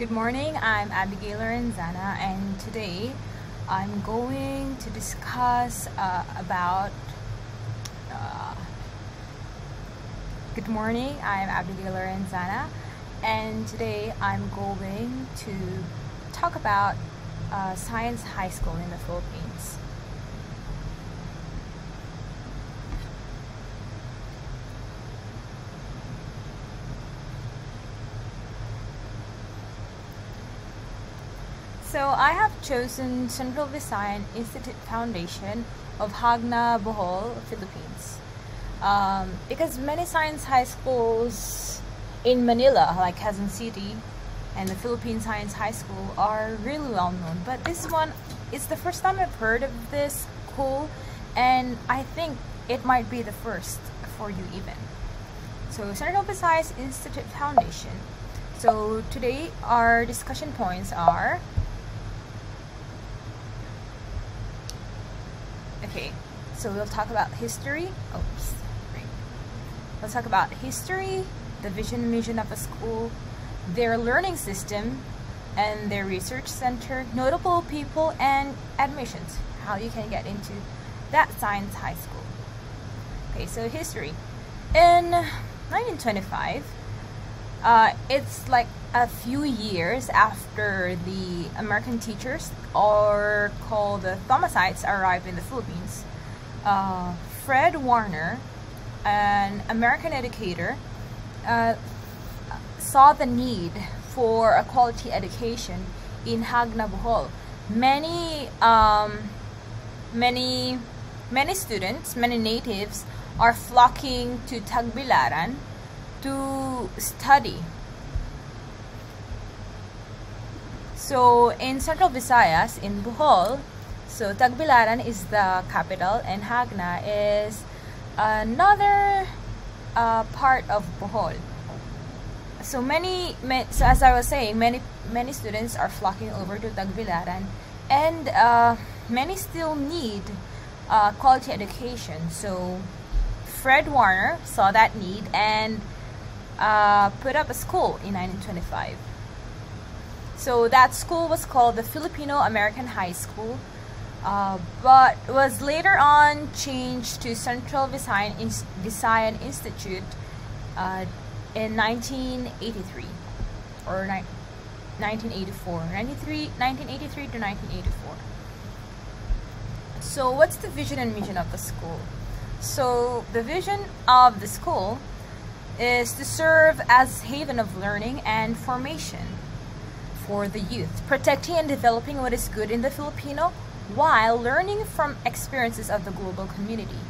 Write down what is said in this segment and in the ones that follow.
Good morning, I'm Abigail Lorenzana, and today I'm going to discuss uh, about. Uh, good morning, I'm Abigail Lorenzana, and today I'm going to talk about uh, Science High School in the Philippines. So I have chosen Central Visayan Institute Foundation of Jagna, Bohol, Philippines. Um, because many science high schools in Manila, like Quezon City, and the Philippine Science High School are really well known. But this one is the first time I've heard of this school, and I think it might be the first for you even. So Central Visayas Institute Foundation. So today our discussion points are Okay, so we'll talk about history. We'll talk about history, the vision and mission of a school, their learning system, and their research center, notable people, and admissions. How you can get into that science high school. Okay, so history. In 1925, uh, it's like a few years after the American teachers, or called the Thomasites, arrived in the Philippines. Uh, Fred Warner, an American educator, uh, saw the need for a quality education in Jagna Bohol. Many, um, many, many students, many natives are flocking to Tagbilaran to study. So in Central Visayas, in Bohol, so Tagbilaran is the capital and Jagna is another uh, part of Bohol. So many, so as I was saying, many many students are flocking over to Tagbilaran, and uh, many still need uh, quality education. So Fred Warner saw that need and uh, put up a school in 1925. So that school was called the Filipino American High School, uh, but was later on changed to Central Visayan, Visayan Institute uh, in 1983 or ni- 1984, 93, 1983 to 1984. So, what's the vision and mission of the school? So, the vision of the school is to serve as haven of learning and formation for the youth, protecting and developing what is good in the Filipino while learning from experiences of the global community.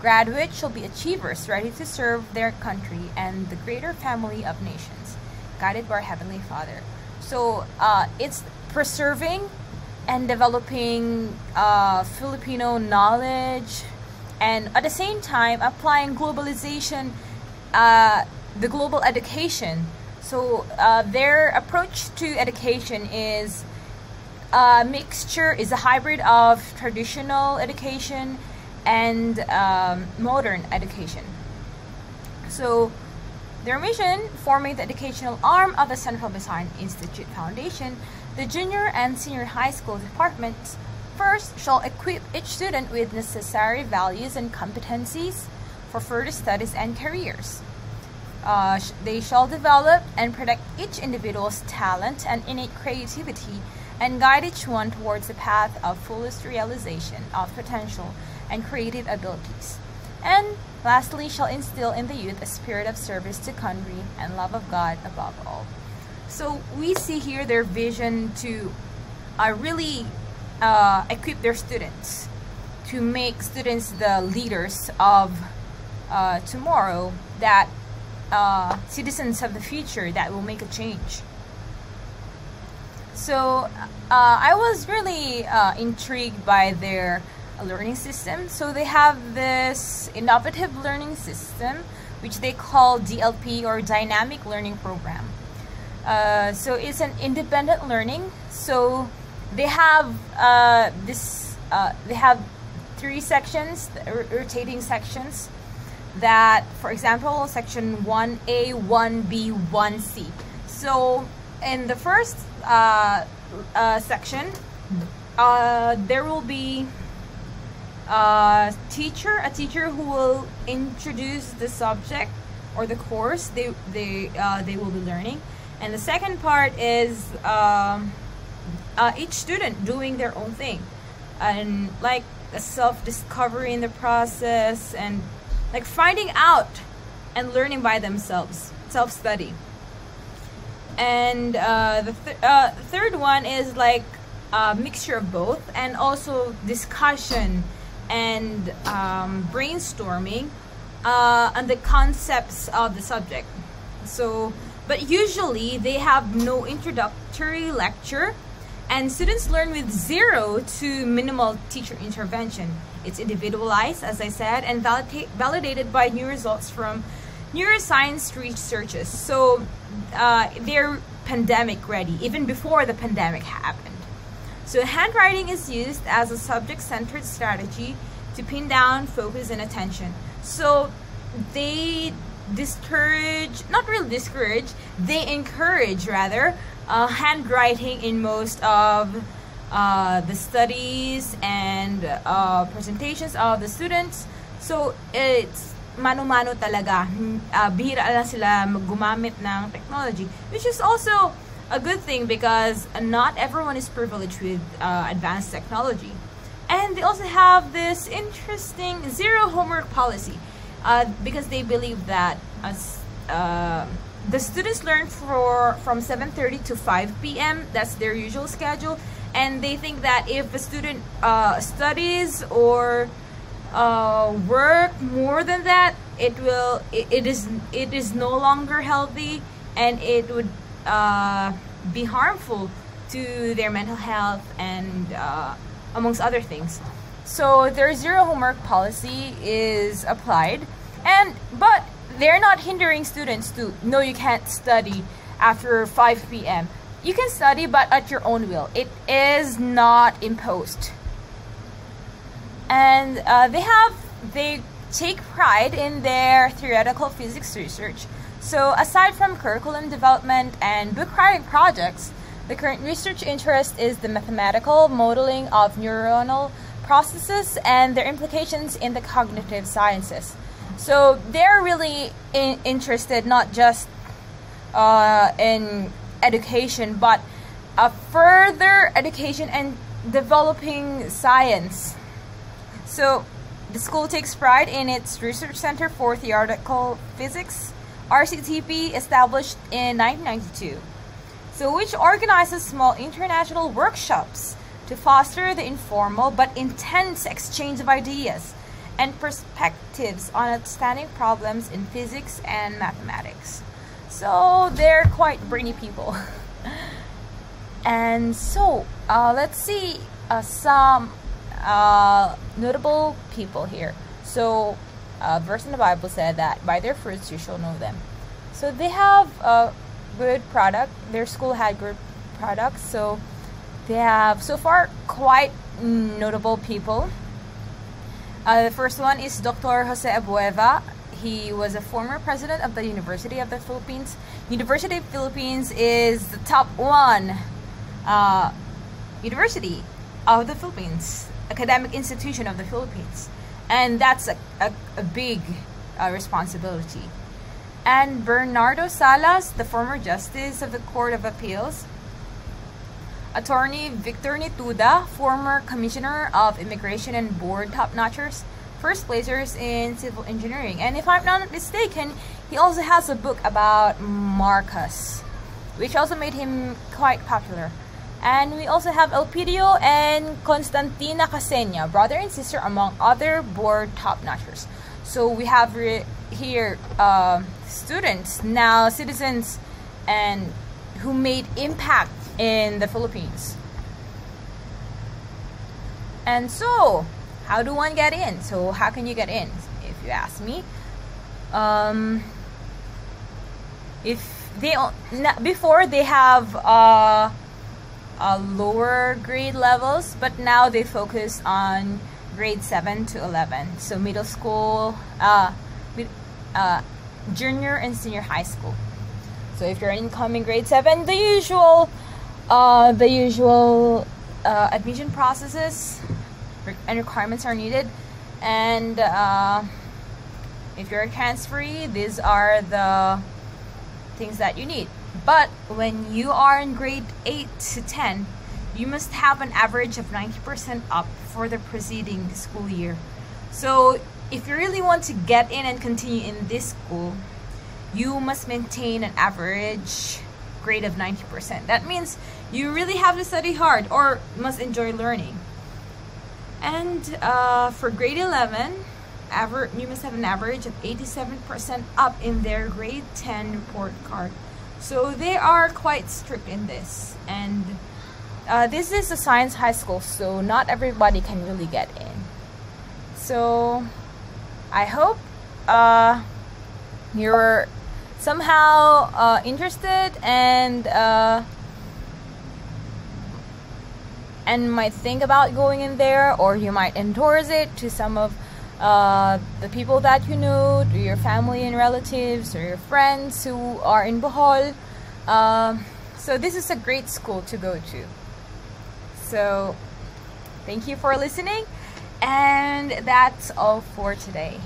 Graduates shall be achievers ready to serve their country and the greater family of nations, guided by our Heavenly Father. So uh, it's preserving and developing uh, Filipino knowledge and at the same time applying globalization uh, the global education. So uh, their approach to education is a mixture, is a hybrid of traditional education and um, modern education. So their mission, forming the educational arm of the Central Visayan Institute Foundation, the junior and senior high school departments first shall equip each student with necessary values and competencies for further studies and careers. Uh, they shall develop and protect each individual's talent and innate creativity and guide each one towards the path of fullest realization of potential and creative abilities. And lastly, shall instill in the youth a spirit of service to country and love of God above all. So we see here their vision to uh, really uh, equip their students to make students the leaders of uh, tomorrow that uh, citizens of the future that will make a change. So uh, i was really uh, intrigued by their learning system. So they have this innovative learning system which they call dlp or dynamic learning program. Uh, so it's an independent learning. So they have uh, this uh, they have three sections rotating sections that for example section 1a 1b 1c so in the first uh, uh, section, uh, there will be a teacher, a teacher who will introduce the subject or the course they they uh, they will be learning, and the second part is um, uh, each student doing their own thing, and like a self discovery in the process, and like finding out and learning by themselves, self study. And uh, the th- uh, third one is like a mixture of both, and also discussion and um, brainstorming uh, on the concepts of the subject. So, but usually they have no introductory lecture, and students learn with zero to minimal teacher intervention. It's individualized, as I said, and validate, validated by new results from neuroscience researchers. So uh, they're pandemic ready, even before the pandemic happened. So handwriting is used as a subject-centered strategy to pin down focus and attention. So they discourage, not really discourage, they encourage rather uh, handwriting in most of uh, the studies and uh, presentations of the students. So it's mano-mano talaga. Uh, bihira sila gumamit ng technology. Which is also a good thing because not everyone is privileged with uh, advanced technology. And they also have this interesting zero homework policy uh, because they believe that as uh, the students learn for from 7.30 to 5 p.m. That's their usual schedule. And they think that if a student uh, studies or uh, work more than that, it will it, it is it is no longer healthy and it would uh, be harmful to their mental health and uh, amongst other things. So their zero homework policy is applied, and but they're not hindering students to no you can't study after 5 p.m. You can study but at your own will. It is not imposed and uh, they have they take pride in their theoretical physics research. So aside from curriculum development and book writing projects, the current research interest is the mathematical modeling of neuronal processes and their implications in the cognitive sciences. So they're really in, interested not just uh, in education, but a further education and developing science so, the school takes pride in its Research Center for Theoretical Physics, RCTP, established in 1992. So, which organizes small international workshops to foster the informal but intense exchange of ideas and perspectives on outstanding problems in physics and mathematics. So, they're quite brainy people. and so, uh, let's see uh, some uh, notable people here. So, a verse in the Bible said that by their fruits you shall know them. So they have a good product. Their school had good products. So they have so far quite notable people. Uh, the first one is Dr. Jose Abueva. He was a former president of the University of the Philippines. University of the Philippines is the top one uh, university of the Philippines academic institution of the Philippines. And that's a, a, a big uh, responsibility. And Bernardo Salas, the former justice of the Court of Appeals. Attorney Victor Nituda, former commissioner of immigration and board top-notchers, first placers in civil engineering. And if I'm not mistaken, he also has a book about Marcos, which also made him quite popular. And we also have Elpidio and Constantina Casenya, brother and sister among other board top-notchers. So we have here uh, students, now citizens, and who made impact in the Philippines. And so, how do one get in? So how can you get in, if you ask me? Um, if they before they have uh, lower grade levels, but now they focus on grade 7 to 11. So middle school, uh, uh, junior and senior high school. So if you're incoming grade seven, the usual, uh, the usual uh, admission processes and requirements are needed, and uh, if you're transferee, these are the things that you need. But when you are in grade 8 to 10, you must have an average of 90% up for the preceding school year. So if you really want to get in and continue in this school, you must maintain an average grade of 90%. That means you really have to study hard or must enjoy learning. And uh, for grade 11, aver- you must have an average of 87% up in their grade 10 report card. So they are quite strict in this. And uh, this is a science high school, so not everybody can really get in. So I hope uh, you're somehow uh, interested and uh, and might think about going in there, or you might endorse it to some of uh, the people that you know, to your family and relatives, or your friends who are in Bohol. Um, so this is a great school to go to. So thank you for listening, and that's all for today.